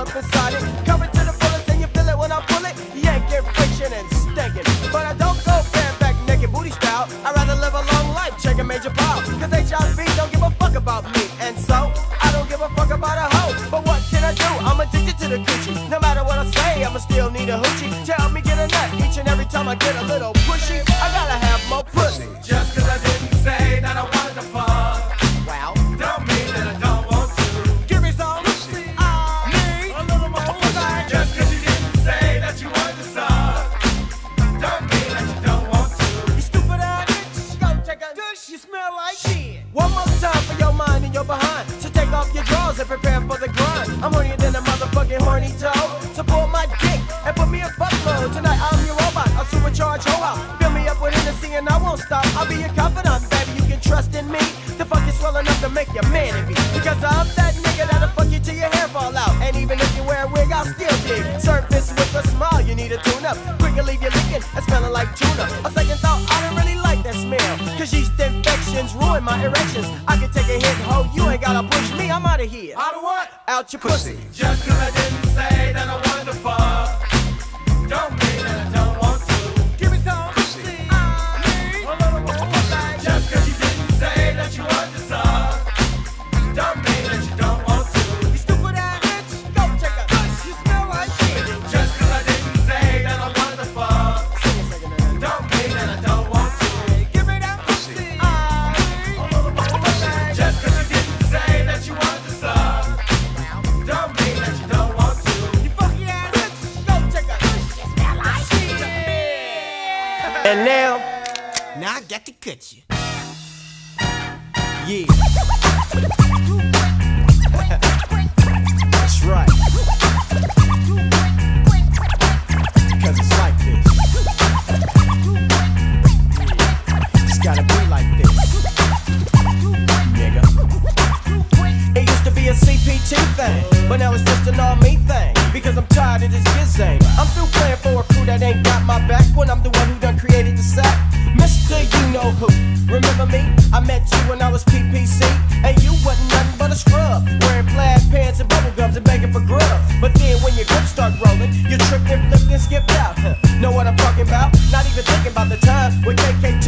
up inside it. Covered enough to make you man of me. Because I'm that nigga that'll fuck you till your hair fall out. And even if you wear a wig, I'll still dig. Surface with a smile, you need a tune up. Quick and leave you leaking and smelling like tuna. A second thought, I don't really like that smell. Cause yeast infections ruin my erections. I can take a hit, ho, you ain't gotta push me, I'm out of here. Out of what? Out your pussy. Just cause I didn't say that I wanted to fuck. Don't That's right. Cause it's like this. It's gotta be like this. Nigga. It used to be a CPT thing, but now it's just an all me thing. Because I'm tired of this gizang. I'm through playing for a crew that ain't got my back when I'm the one who done created the sack. Mr. You know who. Remember me? I met you when was PPC. And you wasn't nothing but a scrub. Wearing plaid pants and bubble gums and begging for grub. But then when your grips start rolling, you tripped and flipped and skipped out. Know what I'm talking about? Not even thinking about the time when KK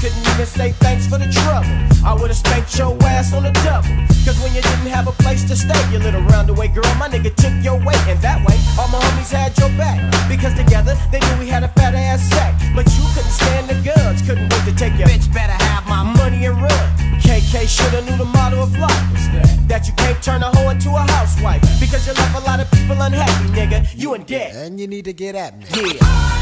couldn't even say thanks for the trouble. I would've spanked your ass on the double. Cause when you didn't have a place to stay, you little roundaway girl, my nigga took your weight. And that way, all my homies had your back. Because together, they knew we had a fat ass sack. But you couldn't stand the guns, couldn't wait to take your Bitch better have my money and run. KK shoulda knew the motto of life. That you can't turn a hoe into a housewife. Because you left a lot of people unhappy, nigga. You in debt. And you need to get at me. Yeah.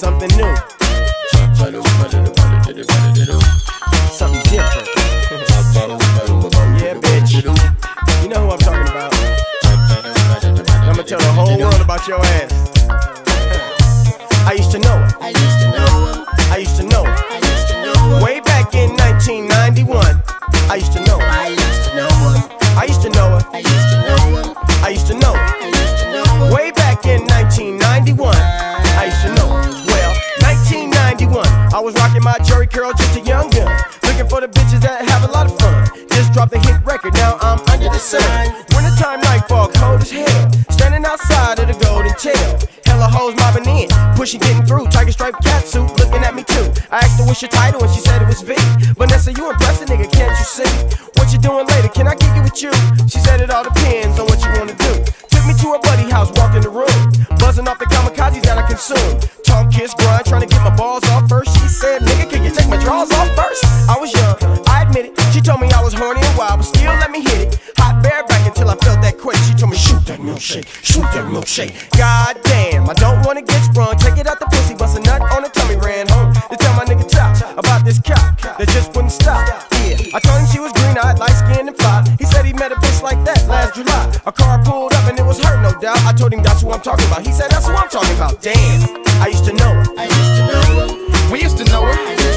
Something new. Something different. yeah, bitch. You know who I'm talking about. I'm gonna tell the whole world about your ass. Sun. Wintertime nightfall, cold as hell. Standing outside of the Golden Tail. Hella hoes mobbing in, pushing, getting through. Tiger stripe catsuit, looking at me too. I asked her what's your title, and she said it was V. Vanessa, you impressive, nigga, can't you see? What you doing later? Can I kick it with you? She said it all depends on what you wanna do. Took me to her buddy house, walked in the room, buzzing off the kamikazes that I consume. Talk, kiss, grind, trying to get my balls off first. She said, nigga, milkshake, shoot that milkshake. God damn, I don't wanna get sprung. Take it out the pussy, bust a nut on the tummy, ran home to tell my nigga top about this cop that just wouldn't stop. Yeah, I told him she was green eyed, light skinned, and fly. He said he met a bitch like that last July. A car pulled up and it was her, no doubt. I told him that's who I'm talking about. He said that's who I'm talking about. Damn, I used to know her. I used to know her. We used to know her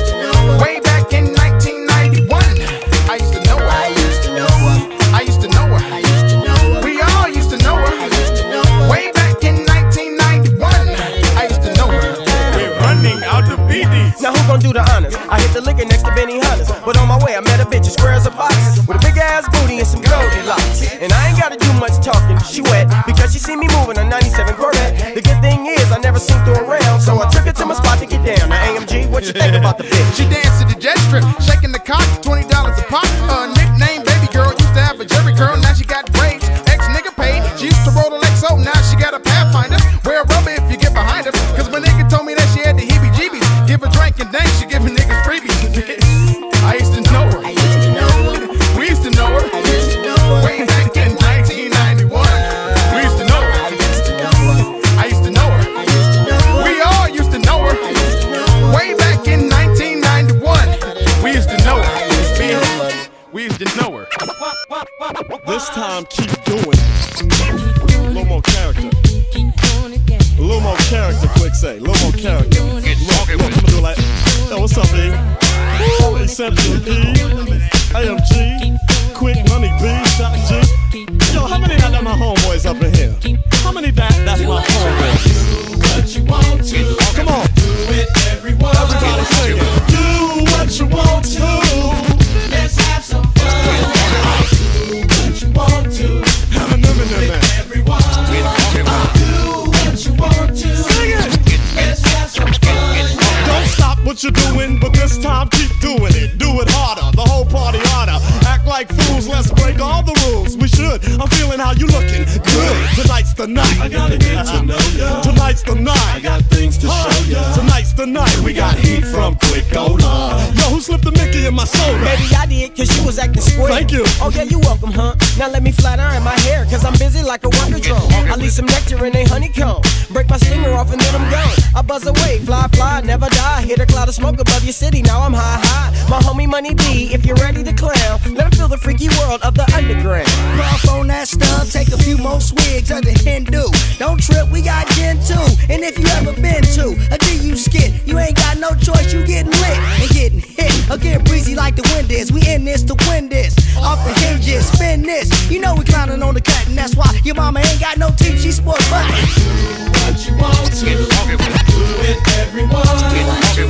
next to Benny Hunters. But on my way, I met a bitch in squares of boxes with a big ass booty and some golden locks. And I ain't gotta do much talking, she wet because she see me moving a 97 Corvette. The good thing is, I never seen through a round, so I took her to my spot to get down. Now, AMG, what you think about the bitch? she danced to the jet strip, shaking the cock 20 Money B, break all the rules. We should. I'm feeling how you looking. Good. Tonight's the night. I gotta get to know ya. Tonight's the night. I got things to show ya. Tonight's the night. We got heat from Quick Gola. Yo, who slipped the Mickey in my soda? Maybe I did, cause you was acting square. Thank you. Oh, yeah, you welcome, huh? Now let me flat iron my hair, cause I'm busy like a wonder drone. I leave some nectar in a honeycomb. Break my stinger off and then I'm gone. I buzz away, fly, fly, never die. Hit a cloud of smoke above your city, now I'm high, high. My homie Money B, if you're ready to clown, let him feel the freaky world of the underground. Puff on that stuff, take a few more swigs of the Hindu. Don't trip, we got gin too. And if you ever been to a DU skit, you ain't got no choice, you getting lit and getting hit. Or get breezy like the wind is. We in this to win this. Off the hinges, spin this. You know we clowning on the cut, and that's why your mama ain't got no teeth, she sport butt. What you want to. Do it, everyone. Do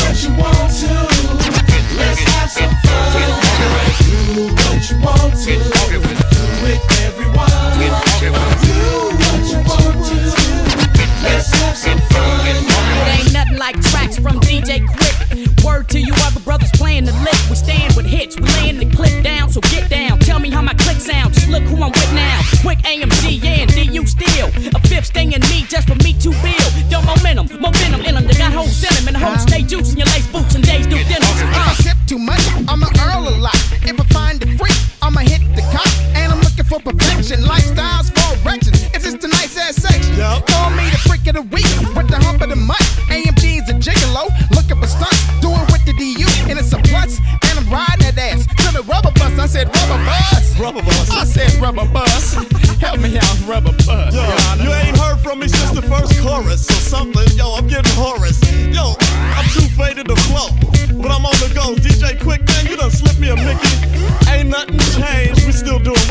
what you want to. Let's have some fun.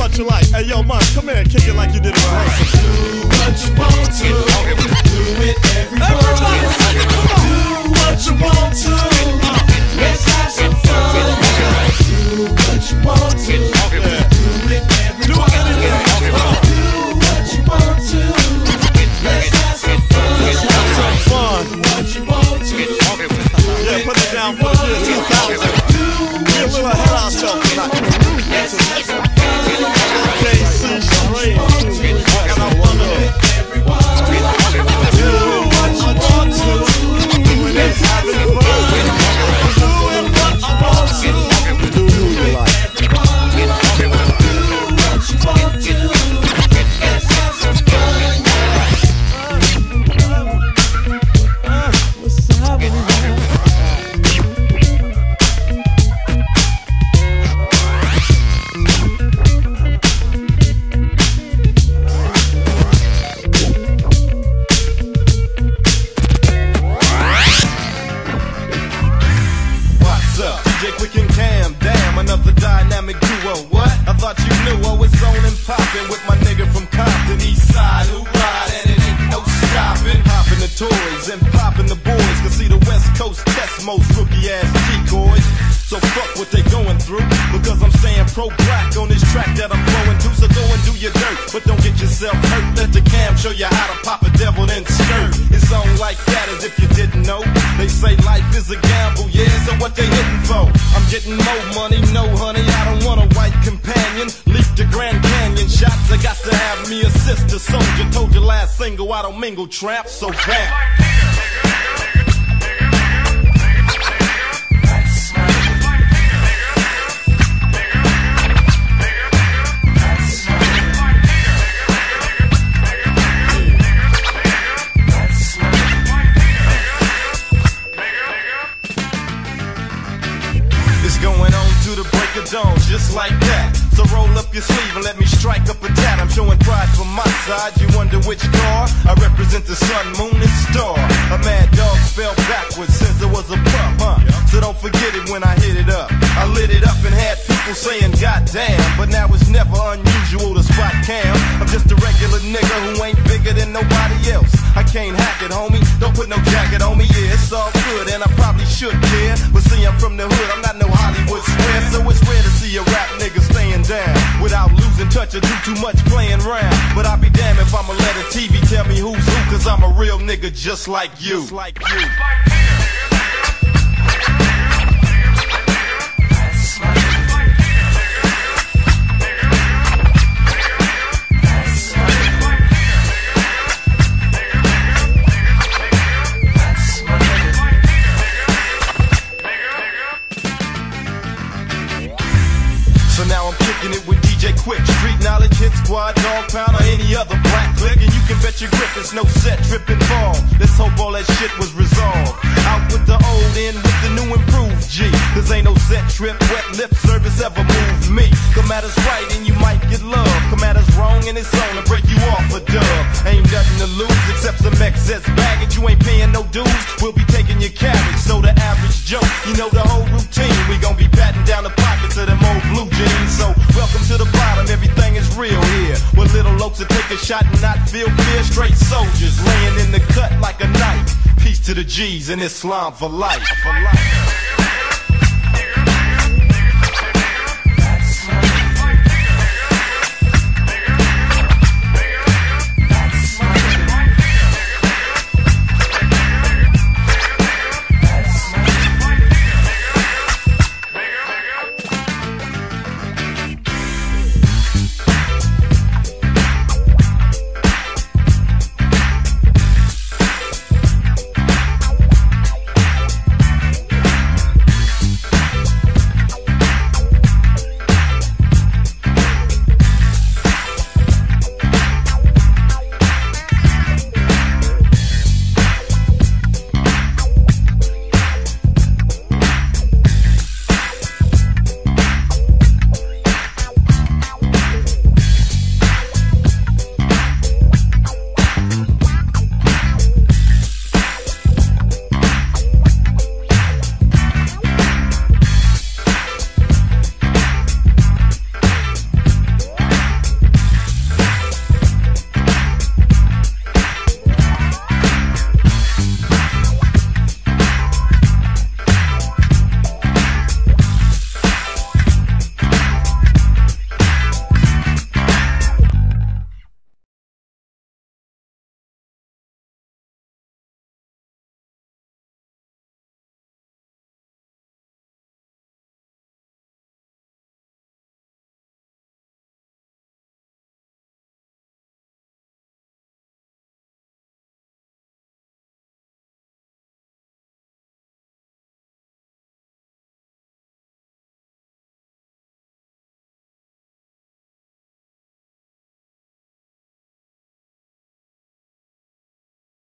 What you like. Hey, yo, man, come here and kick it like you did in rehearsal. Do what you want to. Do it, everyone. Do what you want to. Let's have some fun. Do what you want to. Do it, everyone. Do what you want to. Let's have some fun. Let's have some fun. What you want to. Yeah, put it down for the year 2000. We a little ahead of ourselves what they going through, because I'm staying pro black on this track that I'm flowing to. So go and do your dirt, but don't get yourself hurt. Let the cam show you how to pop a devil then skirt. It's on like that as if you didn't know. They say life is a gamble, yeah, so what they hitting for? I'm getting more money, no honey, I don't want a white companion. Leap the Grand Canyon shots, I got to have me a sister soldier. Told you last single, I don't mingle trap, so bam. Forget it when I hit it up. I lit it up and had people saying, God damn. But now it's never unusual to spot cam. I'm just a regular nigga who ain't bigger than nobody else. I can't hack it, homie. Don't put no jacket on me. Yeah, it's all good, and I probably should care. But see, I'm from the hood. I'm not no Hollywood square, so it's rare to see a rap nigga staying down without losing touch or do too much playing round. But I'll be damned if I'ma let a TV tell me who's who, cause I'm a real nigga just like you. Just like you. Trip, wet lip service ever moved me. Come at us right and you might get love. Come at us wrong and it's on to break you off a dub. Ain't nothing to lose except some excess baggage. You ain't paying no dues, we'll be taking your carriage. So the average Joe, you know the whole routine. We gon' be patting down the pockets of them old blue jeans. So welcome to the bottom, everything is real here. With little oaks to take a shot and not feel fear. Straight soldiers laying in the cut like a knife. Peace to the G's and Islam for life. For life.